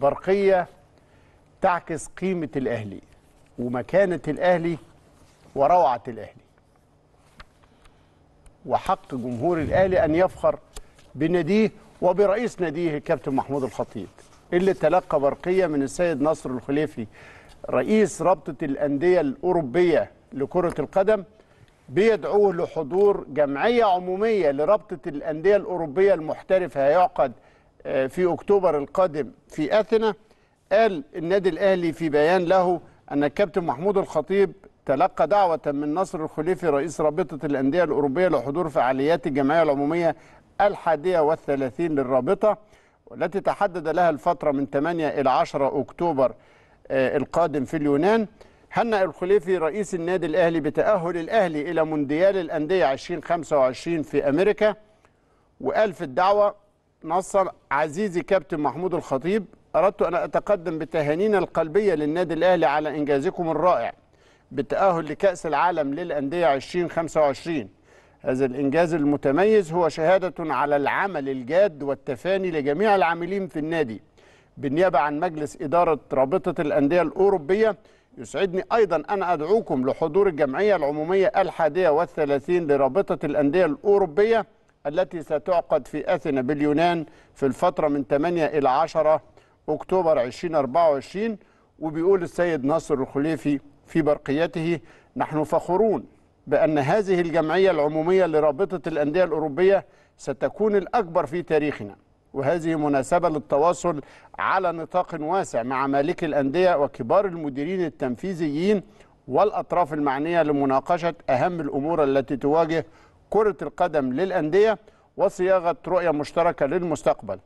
برقية تعكس قيمة الأهلي ومكانة الأهلي وروعة الأهلي. وحق جمهور الأهلي أن يفخر بناديه وبرئيس ناديه الكابتن محمود الخطيب اللي تلقى برقية من السيد نصر الخليفي رئيس رابطة الأندية الأوروبية لكرة القدم بيدعوه لحضور جمعية عمومية لرابطة الأندية الأوروبية المحترفة هيعقد في أكتوبر القادم في أثينا قال النادي الأهلي في بيان له أن الكابتن محمود الخطيب تلقى دعوة من نصر الخليفي رئيس رابطة الأندية الأوروبية لحضور فعاليات الجمعية العمومية الحادية والثلاثين للرابطة والتي تحدد لها الفترة من 8 إلى 10 أكتوبر آه، القادم في اليونان. هنأ الخليفي رئيس النادي الأهلي بتأهل الأهلي إلى مونديال الأندية 2025 في أمريكا وقال في الدعوة نصر عزيزي كابتن محمود الخطيب أردت أن أتقدم بتهانينا القلبية للنادي الأهلي على إنجازكم الرائع بالتأهل لكأس العالم للأندية 2025 هذا الإنجاز المتميز هو شهادة على العمل الجاد والتفاني لجميع العاملين في النادي. بالنيابة عن مجلس إدارة رابطة الأندية الأوروبية يسعدني أيضا أن أدعوكم لحضور الجمعية العمومية الحادية والثلاثين لرابطة الأندية الأوروبية التي ستعقد في أثينا باليونان في الفترة من 8 إلى 10 أكتوبر 2024 وبيقول السيد ناصر الخليفي في برقيته نحن فخورون بأن هذه الجمعية العمومية لرابطة الأندية الأوروبية ستكون الأكبر في تاريخنا وهذه مناسبة للتواصل على نطاق واسع مع مالكي الأندية وكبار المديرين التنفيذيين والأطراف المعنية لمناقشة أهم الأمور التي تواجه كرة القدم للأندية وصياغة رؤية مشتركة للمستقبل.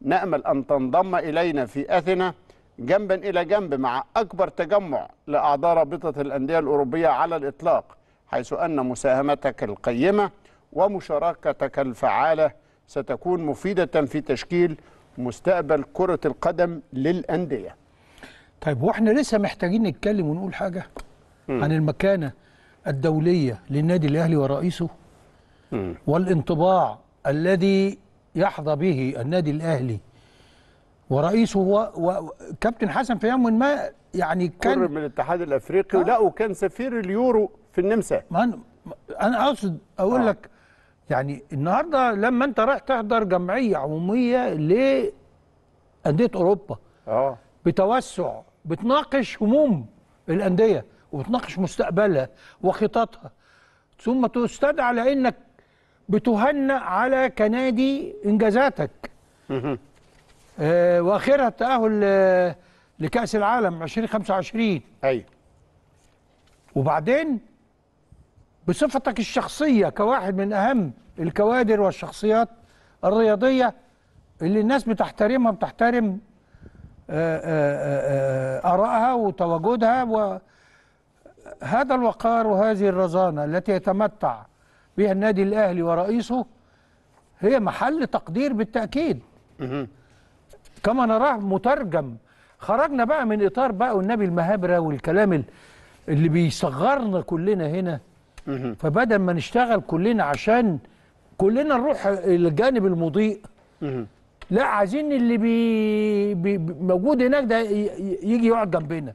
نأمل أن تنضم إلينا في أثينا جنبا إلى جنب مع أكبر تجمع لأعضاء رابطة الأندية الأوروبية على الإطلاق حيث أن مساهمتك القيمة ومشاركتك الفعالة ستكون مفيدة في تشكيل مستقبل كرة القدم للأندية. طيب وإحنا لسه محتاجين نتكلم ونقول حاجة عن المكانة الدولية للنادي الأهلي ورئيسه؟ والانطباع الذي يحظى به النادي الأهلي ورئيسه هو وكابتن حسن في يوم ما يعني كان من الاتحاد الأفريقي لا وكان سفير اليورو في النمسا. ما أنا أقصد أقول آه. لك يعني النهارده لما أنت رايح تحضر جمعية عمومية لأندية أوروبا آه. بتوسع بتناقش هموم الأندية وبتناقش مستقبلها وخططها. ثم تستدعى لأنك بتهنأ على كنادي إنجازاتك. آه واخرها التاهل آه، لكأس العالم 2025 أيوه وبعدين بصفتك الشخصية كواحد من أهم الكوادر والشخصيات الرياضية اللي الناس بتحترمها بتحترم آه، آه، آرائها وتواجدها. وهذا الوقار وهذه الرزانة التي يتمتع بها النادي الأهلي ورئيسه هي محل تقدير بالتأكيد. كما نراه مترجم. خرجنا بقى من إطار بقى والنبي المهابرة والكلام ال- اللي بيصغرنا كلنا هنا. فبدل ما نشتغل كلنا عشان كلنا نروح الجانب المضيء لا عايزين اللي بي بي موجود هناك ده يجي يقعد جنبنا.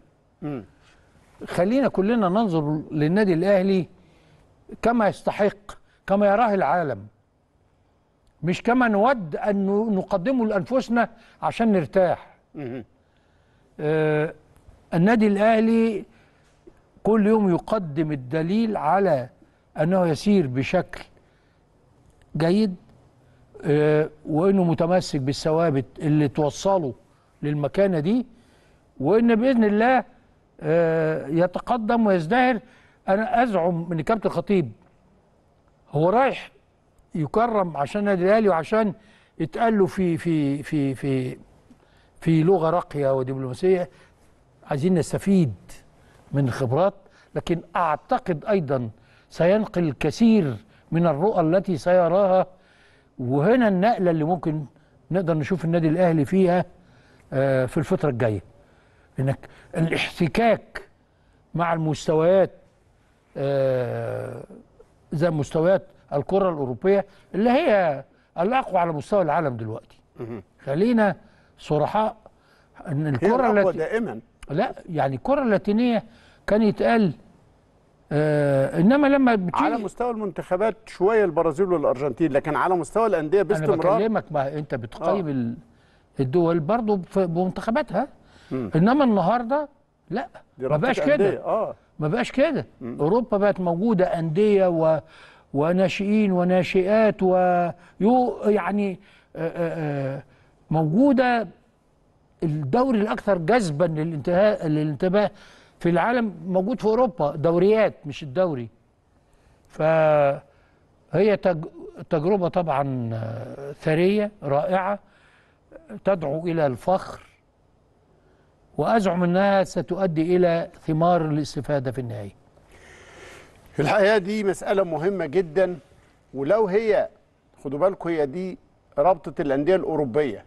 خلينا كلنا ننظر للنادي الأهلي كما يستحق كما يراه العالم. مش كما نود أن ن- نقدمه لأنفسنا عشان نرتاح. آه النادي الأهلي كل يوم يقدم الدليل على أنه يسير بشكل جيد آه، وإنه متمسك بالثوابت اللي توصله للمكانة دي وإن بإذن الله آه، يتقدم ويزدهر أنا أزعم إن كابتن خطيب هو رايح يكرم عشان النادي الأهلي وعشان يتقال له في في في في في لغة راقية ودبلوماسية. عايزين نستفيد من خبرات لكن أعتقد أيضا سينقل الكثير من الرؤى التي سيراها. وهنا النقلة اللي ممكن نقدر نشوف النادي الأهلي فيها آه، في الفترة الجاية. إنك الاحتكاك مع المستويات زي مستويات الكرة الأوروبية اللي هي الأقوى على مستوى العالم دلوقتي. خلينا صرحاء إن الكرة الأقوى التي دائما. لا يعني الكرة اللاتينية كان يتقال آه إنما لما على مستوى المنتخبات شوية البرازيل والأرجنتين لكن على مستوى الأندية أنا باستمرار. بكلمك ما أنت بتقيم ال- الدول برضه بمنتخباتها. إنما النهارده لا ما بقاش. كده. آه. ما بقاش كده. أوروبا بقت موجودة أندية و وناشئين وناشئات ويو يعني آه، آه، آه، موجودة الدوري الأكثر جذبا للانتهاء للانتباه في العالم موجود في أوروبا دوريات مش الدوري. فهي تج... تجربة طبعا ثرية رائعة تدعو إلى الفخر وأزعم انها ستؤدي إلى ثمار الاستفادة في النهاية. الحقيقة دي مسألة مهمة جدا ولو هي خدوا بالكم هي دي رابطة الأندية الأوروبية.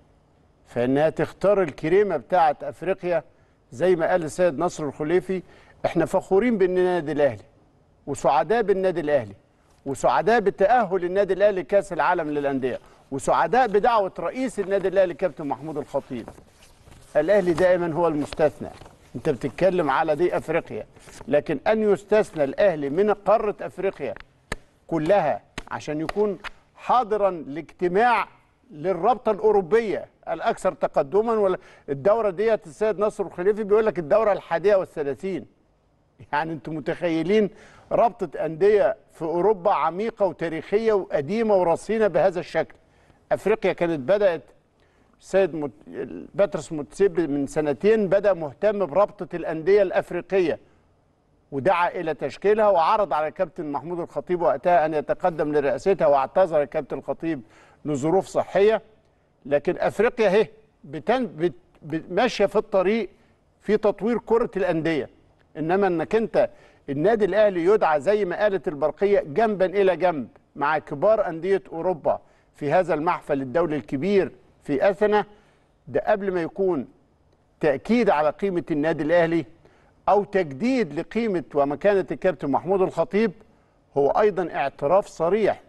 فإنها تختار الكريمة بتاعه أفريقيا زي ما قال السيد نصر الخليفي إحنا فخورين بالنادي الأهلي وسعداء بالنادي الأهلي وسعداء بتأهل النادي الأهلي لكأس العالم للأندية وسعداء بدعوة رئيس النادي الأهلي كابتن محمود الخطيب. الأهلي دائما هو المستثنى. أنت بتتكلم على دي أفريقيا. لكن أن يستثنى الأهلي من قارة أفريقيا كلها عشان يكون حاضرا لاجتماع للرابطة الأوروبية الأكثر تقدما الدورة ديت السيد نصر الخليفي بيقول لك الدورة الحادية والثلاثين. يعني أنتم متخيلين رابطة أندية في أوروبا عميقة وتاريخية وقديمة ورصينة بهذا الشكل. أفريقيا كانت بدأت السيد مت... باترس موتسيب من سنتين بدأ مهتم برابطه الأندية الأفريقية ودعا إلى تشكيلها وعرض على الكابتن محمود الخطيب وقتها أن يتقدم لرئاستها واعتذر الكابتن الخطيب لظروف صحية. لكن أفريقيا اهي بتن... بت... بت... ماشيه في الطريق في تطوير كرة الأندية. إنما إنك أنت النادي الأهلي يدعى زي ما قالت البرقية جنبا إلى جنب مع كبار أندية أوروبا في هذا المحفل الدولي الكبير في أثينا ده قبل ما يكون تأكيد على قيمة النادي الأهلي أو تجديد لقيمة ومكانة الكابتن محمود الخطيب هو أيضا اعتراف صريح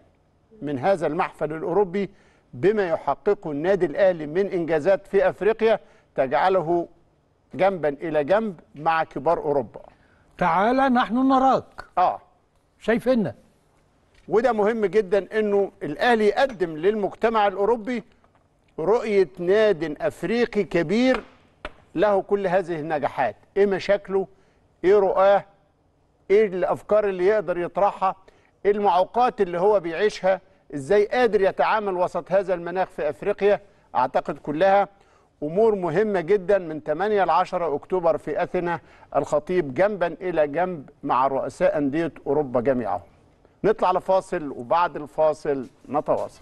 من هذا المحفل الأوروبي بما يحققه النادي الأهلي من إنجازات في أفريقيا تجعله جنبا إلى جنب مع كبار أوروبا. تعالى نحن نراك. آه. شايفيننا وده مهم جدا إنه الأهلي يقدم للمجتمع الأوروبي رؤية ناد أفريقي كبير له كل هذه النجاحات. إيه مشاكله؟ إيه رؤاه؟ إيه الأفكار اللي يقدر يطرحها؟ إيه المعوقات اللي هو بيعيشها؟ إزاي قادر يتعامل وسط هذا المناخ في أفريقيا؟ أعتقد كلها أمور مهمة جدا من 8 ل 10 أكتوبر في أثينا الخطيب جنبا إلى جنب مع رؤساء أندية أوروبا جميعهم. نطلع لفاصل وبعد الفاصل نتواصل.